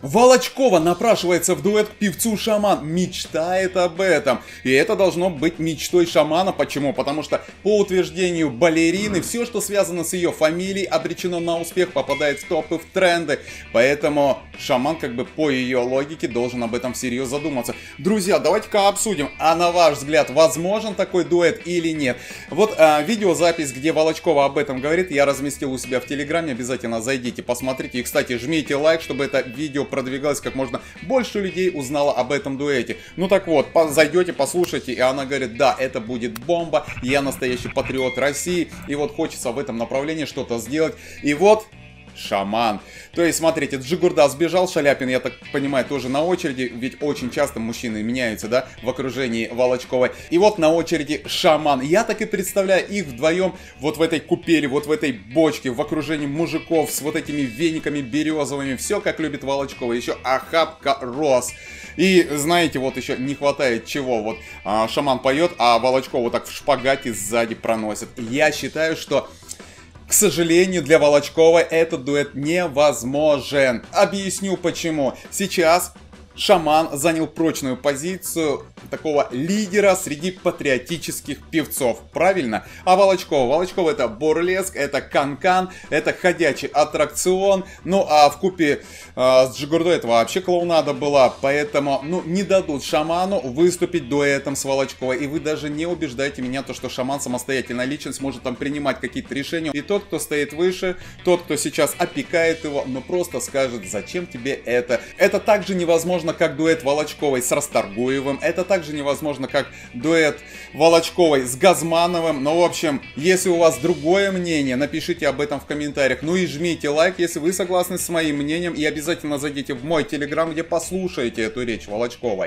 Волочкова напрашивается в дуэт к певцу Шаман, мечтает об этом. И это должно быть мечтой Шамана. Почему? Потому что по утверждению балерины, все, что связано с ее фамилией, обречено на успех, попадает в топы, в тренды. Поэтому Шаман как бы по ее логике должен об этом всерьез задуматься. Друзья, давайте-ка обсудим, а на ваш взгляд, возможен такой дуэт или нет? Вот а, видеозапись, где Волочкова об этом говорит, я разместил у себя в Телеграме. Обязательно зайдите, посмотрите. И, кстати, жмите лайк, чтобы это видео продвигалось как можно больше людей узнало об этом дуэте. Ну так вот, зайдете, послушайте, и она говорит, да, это будет бомба, я настоящий патриот России, и вот хочется в этом направлении что-то сделать. И вот шаман. То есть, смотрите, Джигурда сбежал, Шаляпин, я так понимаю, тоже на очереди, ведь очень часто мужчины меняются, да, в окружении Волочковой. И вот на очереди шаман. Я так и представляю их вдвоем вот в этой купели, вот в этой бочке, в окружении мужиков с вот этими вениками березовыми, все как любит Волочкова, еще охапка роз. И знаете, вот еще не хватает чего, вот а, шаман поет, а Волочкова так в шпагате сзади проносит. Я считаю, что к сожалению, для Волочкова этот дуэт невозможен. Объясню почему. Сейчас Шаман занял прочную позицию такого лидера среди патриотических певцов, правильно? А Волочкова? Волочкова это Бурлеск, это Канкан, это ходячий аттракцион, ну а в купе э, с Джигурдой это вообще клоунада была, поэтому, ну, не дадут Шаману выступить дуэтом с Волочковой, и вы даже не убеждаете меня, то, что Шаман самостоятельная личность может там принимать какие-то решения, и тот, кто стоит выше, тот, кто сейчас опекает его, ну просто скажет, зачем тебе это? Это также невозможно, как дуэт Волочковой с Расторгуевым, это также невозможно, как дуэт Волочковой с Газмановым. Ну, в общем, если у вас другое мнение, напишите об этом в комментариях. Ну и жмите лайк, если вы согласны с моим мнением. И обязательно зайдите в мой телеграм, где послушаете эту речь Волочковой.